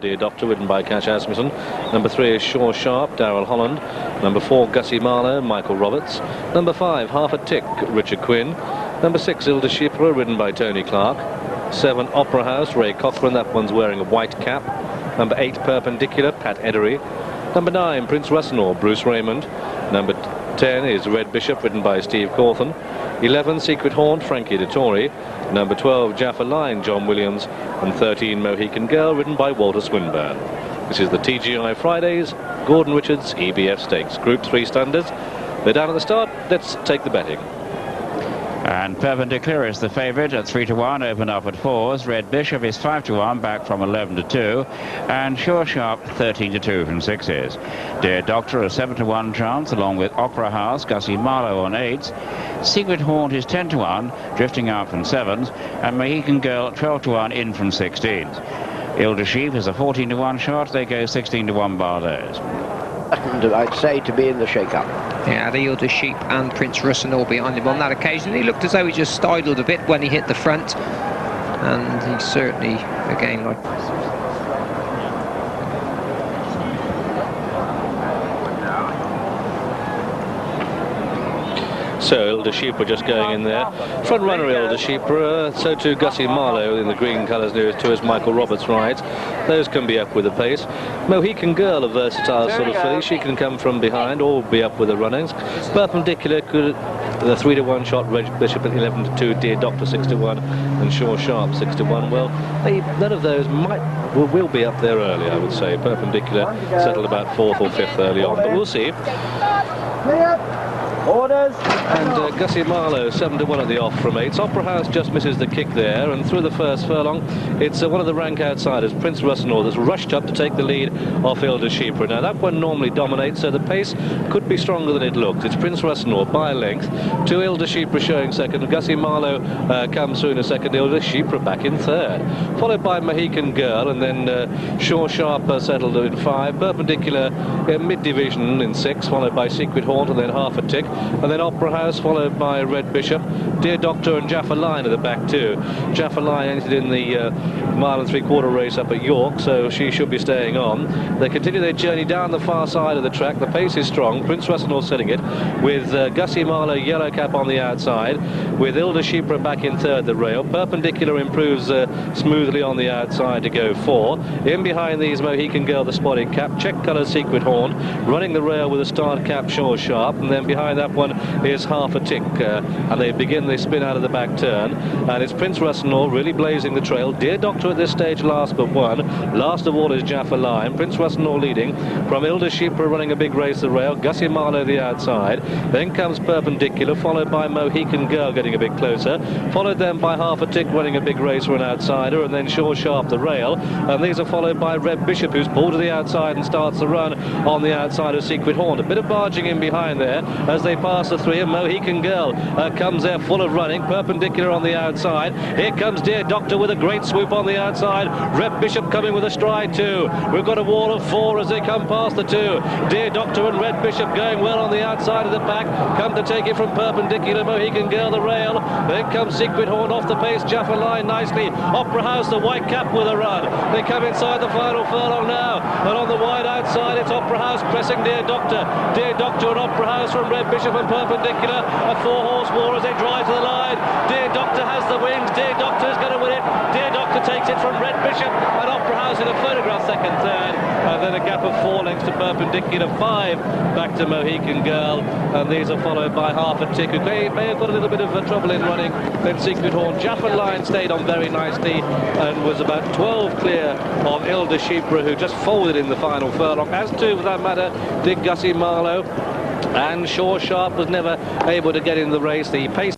Dear Doctor, ridden by Cash Asmussen. Number three is Sure Sharp, Darryll Holland. Number four, Gussie Marlowe, Michael Roberts. Number five, Half a Tick, Richard Quinn. Number six, Ilda Shipra, ridden by Tony Clark. Seven, Opera House, Ray Cochrane. That one's wearing a white cap. Number eight, Perpendicular, Pat Eddery. Number nine, Prince Russell, Bruce Raymond. Number 10 is Red Bishop, ridden by Steve Cauthen. 11, Secret Haunt, Frankie Dettori. Number 12, Jaffa Line, John Williams. And 13, Mohican Girl, ridden by Walter Swinburn. This is the TGI Fridays, Gordon Richards, EBF Stakes. Group 3 standards. They're down at the start. Let's take the betting. And Perpendicular is the favourite at 3 to 1, open up at 4s. Red Bishop is 5 to 1, back from 11 to 2. And Sure Sharp 13 to 2 from 6s. Dear Doctor a 7 to 1 chance, along with Opera House, Gussie Marlowe on 8s. Secret Haunt is 10 to 1, drifting out from 7s. And Mohican Girl 12 to 1, in from 16s. Ilda Sheep is a 14 to 1 shot, they go 16 to 1 Bardos. I'd say, to be in the shake-up. Yeah, the Ilda Sheep and Prince Russian all behind him on that occasion. He looked as though he just styled a bit when he hit the front. And he certainly, again, like So Ilda Sheep just going in there. Front runner Ilda Sheep, uh, so too Gussie Marlowe in the green colours nearest to us, Michael Roberts right. Those can be up with the pace. Mohican Girl, a versatile sort of filly. She can come from behind or be up with the runnings. Perpendicular could the 3 to 1 shot, Red Bishop at 11 to 2, Dear Doctor 6 to 1, and Sure Sharp 6 to 1. Well, they, none of those might will, will be up there early, I would say. Perpendicular settled about fourth or fifth early on, but we'll see. Orders. And uh, Gussie Marlowe, 7 to 1 at the off from 8. Opera House just misses the kick there, and through the first furlong, it's uh, one of the rank outsiders, Prince Russell, that's rushed up to take the lead off Ilda Shipra. Now, that one normally dominates, so the pace could be stronger than it looked. It's Prince Russell by length to Ilda Shipra showing second. Gussie Marlowe uh, comes through in a second. Ilda Shipra back in third, followed by Mohican Girl, and then uh, Sure Sharp uh, settled in five. Perpendicular uh, mid-division in six, followed by Secret Haunt, and then half a tick and then Opera House followed by Red Bishop. Dear Doctor and Jaffa Line at the back too. Jaffa Line entered in the uh, mile and three-quarter race up at York, so she should be staying on. They continue their journey down the far side of the track. The pace is strong. Prince Russell setting it with uh, Gussie Marlowe yellow cap on the outside, with Ilda Shipra back in third the rail. Perpendicular improves uh, smoothly on the outside to go four. In behind these Mohican Girl, the spotted cap, check colour Secret Haunt, running the rail with a start cap Sure Sharp, and then behind that one is half a tick, uh, and they begin they spin out of the back turn, and it's Prince Russell really blazing the trail. Dear Doctor at this stage last but one. Last of all is Jaffa Line. Prince Russell leading from Ilda Shipra running a big race the rail. Gussie Marlowe the outside. Then comes Perpendicular, followed by Mohican Girl getting a bit closer. Followed then by Half a Tick running a big race for an outsider, and then Sure Sharp the rail. And these are followed by Red Bishop, who's pulled to the outside and starts the run on the outside of Secret Haunt. A bit of barging in behind there as they pass the three, and Mohican Girl uh, comes there full of running, perpendicular on the outside. Here comes Dear Doctor with a great swoop on the outside. Red Bishop coming with a stride too. We've got a wall of four as they come past the two. Dear Doctor and Red Bishop going well on the outside of the pack. Come to take it from perpendicular. Mohican Girl the rail. Then comes Secret Haunt off the pace. Jaffa Line nicely. Opera House the white cap with a run. They come inside the final furlong now. And on the wide outside it's Opera House pressing Dear Doctor. Dear Doctor and Opera House from Red Bishop and perpendicular. A four horse war as they drive to the line. Dear Doctor has the wings. Dear Doctor is going to win it. Dear Doctor takes it from Red Bishop and Opera House in a photograph second third. And then a gap of four lengths to perpendicular. Five back to Mohican Girl. And these are followed by half a tick. may, may have got a little bit of uh, trouble in running. Then Secret Haunt. Jaffa Line stayed on very nicely and was about 12 clear of Ilda Shipra who just folded in the final furlong. As to, for that matter, did Gussie Marlowe and Sure Sharp was never able to get in the race. The pace